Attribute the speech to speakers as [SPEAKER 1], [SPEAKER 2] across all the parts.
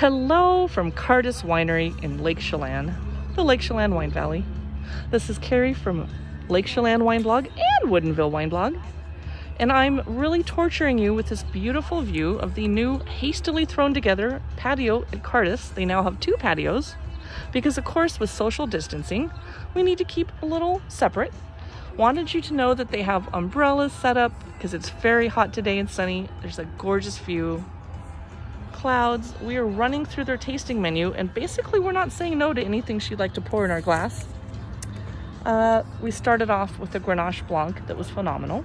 [SPEAKER 1] Hello from Cairdeas Winery in Lake Chelan, the Lake Chelan Wine Valley. This is Carrie from Lake Chelan Wine Blog and Woodinville Wine Blog. And I'm really torturing you with this beautiful view of the new hastily thrown together patio at Cairdeas. They now have two patios because of course with social distancing, we need to keep a little separate. Wanted you to know that they have umbrellas set up because it's very hot today and sunny. There's a gorgeous view clouds. We are running through their tasting menu and basically we're not saying no to anything she'd like to pour in our glass. Uh, we started off with the Grenache Blanc that was phenomenal.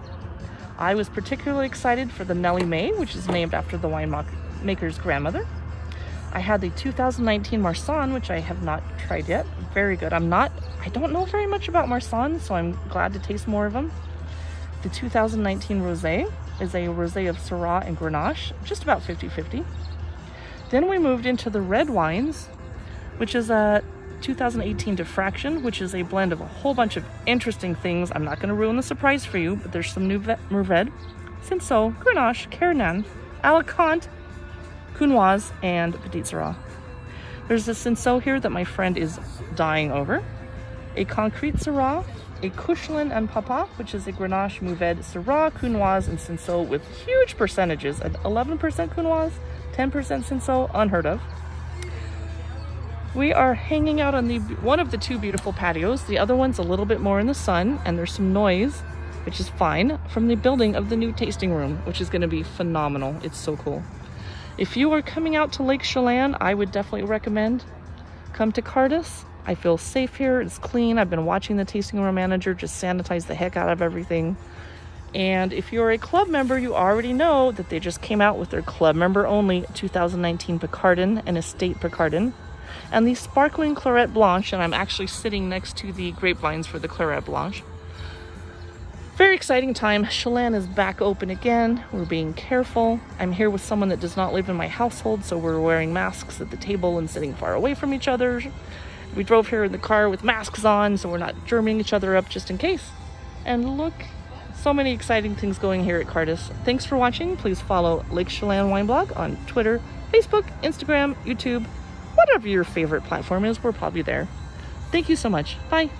[SPEAKER 1] I was particularly excited for the Nellie Mae, which is named after the winemaker's grandmother. I had the 2019 Marsanne, which I have not tried yet. Very good. I'm not, I don't know very much about Marsanne, so I'm glad to taste more of them. The 2019 Rosé is a Rosé of Syrah and Grenache, just about 50-50. Then we moved into the red wines, which is a 2018 Diffraction, which is a blend of a whole bunch of interesting things. I'm not going to ruin the surprise for you, but there's some new Mourvedre, Cinsault, Grenache, Carignan, Alicante, Counoise, and Petit Syrah. There's a Cinsault here that my friend is dying over, a Concrete Syrah, a Cuchelin and Papa, which is a Grenache, Mourvedre, Syrah, Counoise, and Cinsault with huge percentages, at 11% Counoise, 10% Cinsault, unheard of. We are hanging out on the one of the two beautiful patios. The other one's a little bit more in the sun and there's some noise, which is fine, from the building of the new tasting room, which is gonna be phenomenal. It's so cool. If you are coming out to Lake Chelan, I would definitely recommend come to Cairdeas. I feel safe here, it's clean. I've been watching the tasting room manager just sanitize the heck out of everything. And if you're a club member, you already know that they just came out with their club member only 2019 Picardan and Estate Picardan. And the sparkling Clairette Blanche, and I'm actually sitting next to the grapevines for the Clairette Blanche. Very exciting time. Chelan is back open again. We're being careful. I'm here with someone that does not live in my household, so we're wearing masks at the table and sitting far away from each other. We drove here in the car with masks on, so we're not germing each other up just in case. And look so many exciting things going here at Cairdeas. Thanks for watching. Please follow Lake Chelan Wine Blog on Twitter, Facebook, Instagram, YouTube, whatever your favorite platform is, we're probably there. Thank you so much. Bye.